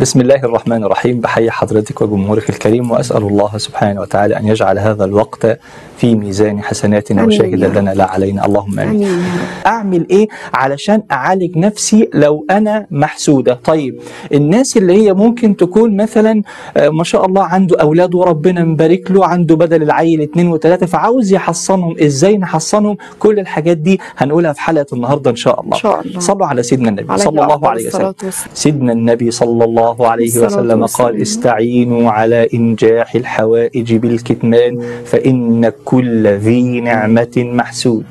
بسم الله الرحمن الرحيم. بحيي حضرتك وجمهورك الكريم وأسأل الله سبحانه وتعالى أن يجعل هذا الوقت في ميزان حسناتنا وشاهدا. لنا لا علينا. اللهم آمين. رب. أعمل إيه علشان أعالج نفسي لو أنا محسودة؟ طيب الناس اللي هي ممكن تكون مثلا آه، ما شاء الله عنده أولاد وربنا مبارك له عنده بدل العيل اتنين وتلاتة فعاوز يحصنهم. إزاي نحصنهم؟ كل الحاجات دي هنقولها في حلقة النهارده إن شاء الله. إن شاء الله. صلوا على سيدنا النبي. صلى الله عليه وسلم. سيدنا النبي صلى الله عليه الصلاة وسلم. قال استعينوا على إنجاح الحوائج بالكتمان فإن كل ذي نعمة محسود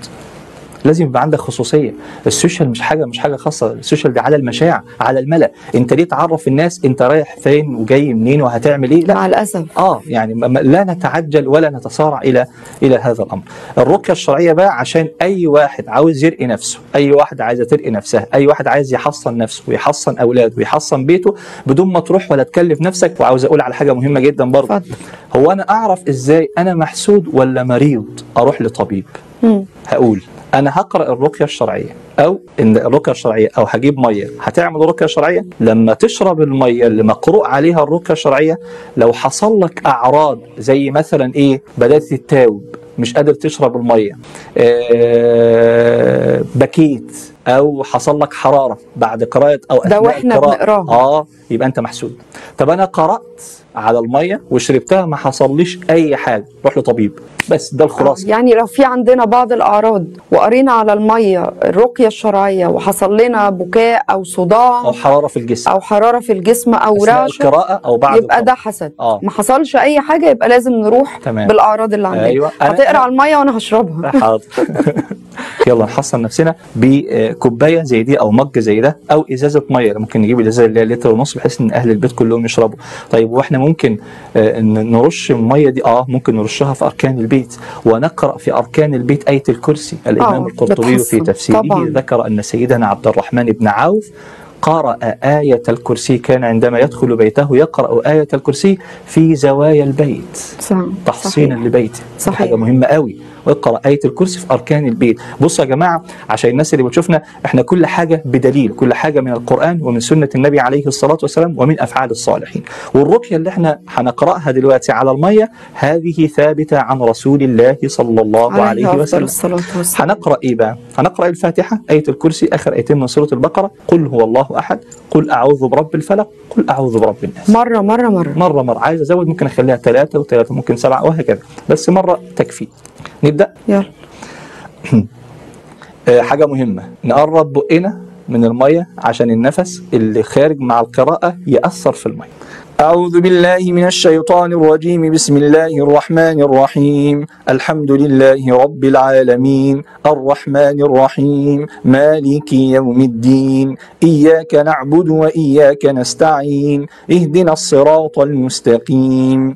لازم يبقى عندك خصوصية. ال social مش حاجة مش حاجة خاصة. ال social دي على المشاع على الملأ. انت ليه تعرف الناس انت رايح فين وجاي منين وهتعمل إيه؟ لا. مع الأسف. آه يعني لا نتعجل ولا نتسارع إلى إلى هذا الأمر. الرقية الشرعية بقى عشان أي واحد عاوز يرقي نفسه، أي واحد عايزه ترقي نفسها، أي واحد عايز يحصن نفسه ويحصن أولاده ويحصن بيته بدون ما تروح ولا تكلف نفسك. وعاوز أقول على حاجة مهمة جدا برضه. هو أنا أعرف إزاي أنا محسود ولا مريض أروح لطبيب؟ مم. هقول. أنا هقرأ الرقية الشرعية أو إن الرقية الشرعية أو هجيب مية. هتعمل رقية شرعية؟ لما تشرب المية اللي مقروء عليها الرقية الشرعية لو حصل لك أعراض زي مثلا إيه؟ بدات تتاوب مش قادر تشرب المية. آه بكيت أو حصل لك حرارة بعد قراءة أو ده القراءة. بنقراها. آه يبقى أنت محسود. طب أنا قرأت على المية وشربتها ما حصليش أي حاجة. روح لطبيب. بس ده الخلاصة. آه، يعني لو في عندنا بعض الأعراض وقرينا على المية الرقية الشرعية وحصل لنا بكاء أو صداع أو حرارة في الجسم. أو حرارة في الجسم أو رعشة القراءة أو بعد يبقى ده حسد. آه. ما حصلش أي حاجة يبقى لازم نروح تمام. بالأعراض اللي عندنا. أيوه. أنا- هتقرا على المية وأنا هشربها. حاضر. يلا نحصن نفسنا بكوباية زي دي أو مج زي ده أو إزازة مية ممكن نجيب الازازه اللي هي لتر ونص بحيث إن أهل البيت كلهم يشربوا طيب وإحنا ممكن آه، نرش المية دي آه ممكن نرشها في أركان البيت ونقرأ في أركان البيت آية الكرسي الإمام آه، القرطبي في. تفسيره طبعاً. ذكر أن سيدنا عبد الرحمن بن عوف قرأ آية الكرسي كان عندما يدخل بيته يقرأ آية الكرسي في زوايا البيت صح. تحصينا صحيح. لبيته صحيح. حاجة مهمة قوي واقرا آية الكرسي في أركان البيت. بصوا يا جماعة عشان الناس اللي بتشوفنا إحنا كل حاجة بدليل كل حاجة من القرآن ومن سنة النبي عليه الصلاة والسلام ومن أفعال الصالحين. والرقية اللي إحنا هنقرأها دلوقتي على المية هذه ثابتة عن رسول الله صلى الله عليه أفضل وسلم هنقرأ إيه بقى؟ هنقرأ الفاتحة آية الكرسي آخر آيتين من سورة البقرة. قل هو الله أحد قل أعوذ برب الفلق قل أعوذ برب الناس. مرة مرة مرة. مرة مرة. عايز أزود ممكن أخليها ثلاثة وثلاثة ممكن سبعة وهكذا. بس مرة تكفي. نبدأ؟ يلا. آه، حاجة مهمة. نقرب بقنا من المية عشان النفس اللي خارج مع القراءة يأثر في المية. أعوذ بالله من الشيطان الرجيم. بسم الله الرحمن الرحيم. الحمد لله رب العالمين. الرحمن الرحيم. مالك يوم الدين. إياك نعبد وإياك نستعين. اهدنا الصراط المستقيم.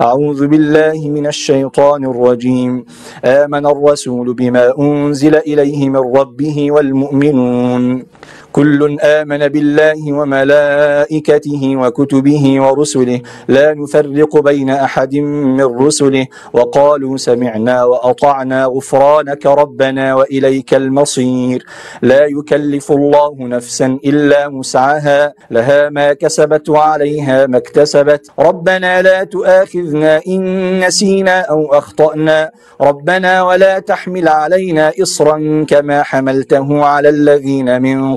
أعوذ بالله من الشيطان الرجيم. آمن الرسول بما أنزل إليه من ربه والمؤمنون. كل آمن بالله وملائكته وكتبه ورسله. لا نفرق بين أحد من رسله. وقالوا سمعنا وأطعنا غفرانك ربنا وإليك المصير. لا يكلف الله نفسا إلا مسعها لها ما كسبت وعليها ما اكتسبت. ربنا لا تؤاخذنا إن نسينا أو أخطأنا. ربنا ولا تحمل علينا إصرا كما حملته على الذين من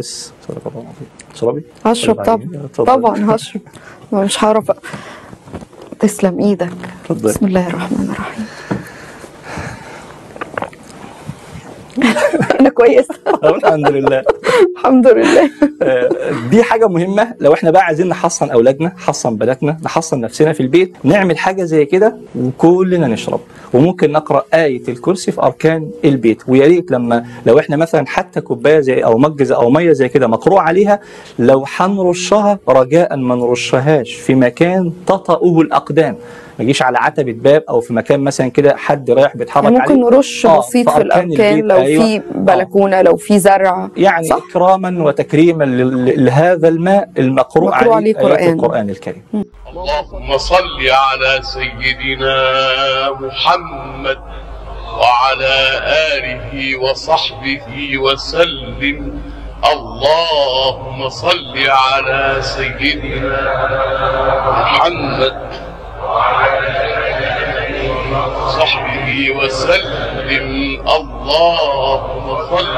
صدق الله العظيم شربي هشرب طبعا اتفضل. طبعا هشرب مش هعرف تسلم إيدك. اتفضل. بسم الله الرحمن الرحيم. أنا كويسه الحمد لله. الحمد لله. دي حاجة مهمة. لو إحنا بقى عايزين نحصن أولادنا نحصن بناتنا نحصن نفسنا في البيت نعمل حاجة زي كده وكلنا نشرب. وممكن نقرأ آية الكرسي في أركان البيت. ويا ريت لما لو إحنا مثلا حتى كوباية زي أو مج أو مية زي كده مقروء عليها لو هنرشها رجاء ما نرشهاش في مكان تطأه الأقدام. ما يجيش على عتبة باب أو في مكان مثلا كده حد رايح بيتحرك يعني ممكن عليه. نرش آه، بسيط في الأركان لو أيوة. في بلكونة لو في زرع. يعني صح؟ إكراما وتكريما لل- لهذا الماء المقروء مقروء عليه قرآن. القرآن الكريم. اللهم صل على سيدنا محمد وعلى آله وصحبه وسلم. اللهم صل على سيدنا محمد وصحبه وسلم. اللهم صل